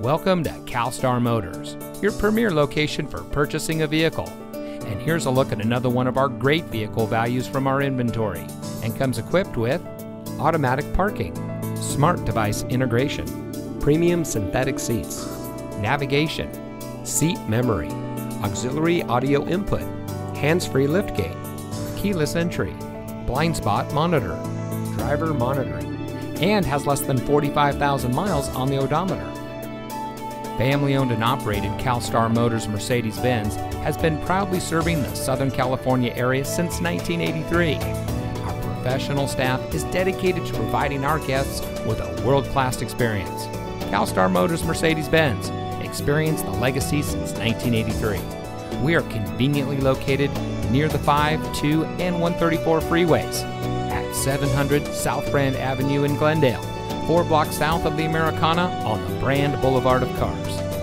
Welcome to CalStar Motors, your premier location for purchasing a vehicle. And here's a look at another one of our great vehicle values from our inventory and comes equipped with automatic parking, smart device integration, premium synthetic seats, navigation, seat memory, auxiliary audio input, hands-free liftgate, keyless entry, blind spot monitor, driver monitoring, and has less than 45,000 miles on the odometer. Family owned and operated CalStar Motors Mercedes Benz has been proudly serving the Southern California area since 1983. Our professional staff is dedicated to providing our guests with a world class experience. CalStar Motors Mercedes Benz, experience the legacy since 1983. We are conveniently located near the 5, 2, and 134 freeways at 700 South Brand Avenue in Glendale, four blocks south of the Americana on the Brand Boulevard of Cars.